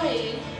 Tony